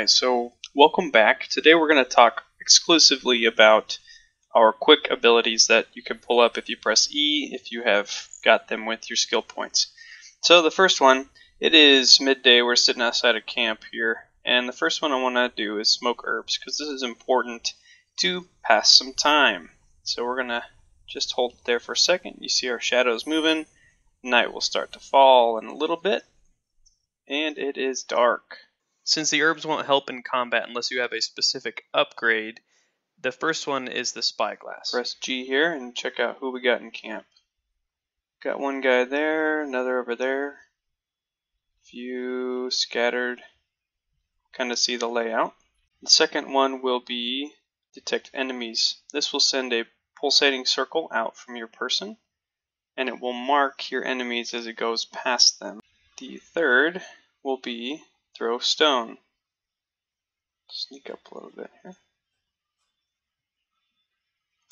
Hi, so welcome back. Today we're going to talk exclusively about our quick abilities that you can pull up if you press E if you have got them with your skill points. So the first one, it is midday, we're sitting outside a camp here, and the first one I want to do is smoke herbs because this is important to pass some time. So we're going to just hold it there for a second. You see our shadows moving. Night will start to fall in a little bit, and it is dark. Since the herbs won't help in combat unless you have a specific upgrade, the first one is the spyglass. Press G here and check out who we got in camp. Got one guy there, another over there, few scattered. Kind of see the layout. The second one will be detect enemies. This will send a pulsating circle out from your person and it will mark your enemies as it goes past them. The third will be throw stone. Sneak up a little bit here.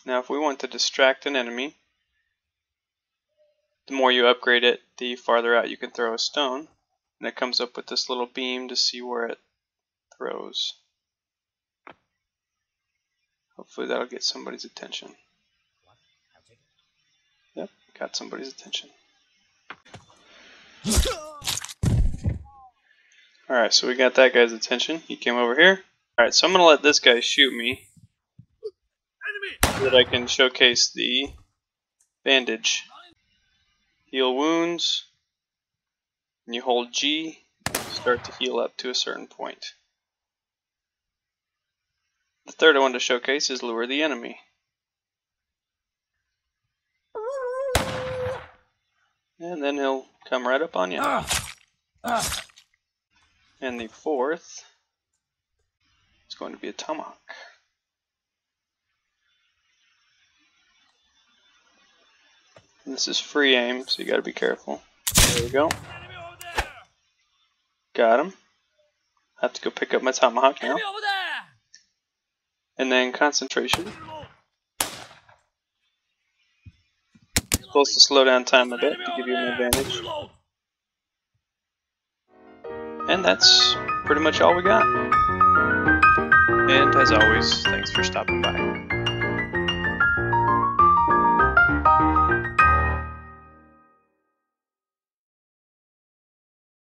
Now if we want to distract an enemy, the more you upgrade it, the farther out you can throw a stone. And it comes up with this little beam to see where it throws. Hopefully that'll get somebody's attention. Yep, got somebody's attention. Alright, so we got that guy's attention. He came over here. Alright, so I'm going to let this guy shoot me. So that I can showcase the bandage. Heal wounds. And you hold G, start to heal up to a certain point. The third want to showcase is lure the enemy. And then he'll come right up on you. Ah, ah. And the fourth is going to be a tomahawk. And this is free aim, so you gotta be careful. There we go. Got him. Have to go pick up my tomahawk now. And then concentration. Supposed to slow down time a bit to give you an advantage. And that's pretty much all we got. And as always, thanks for stopping by.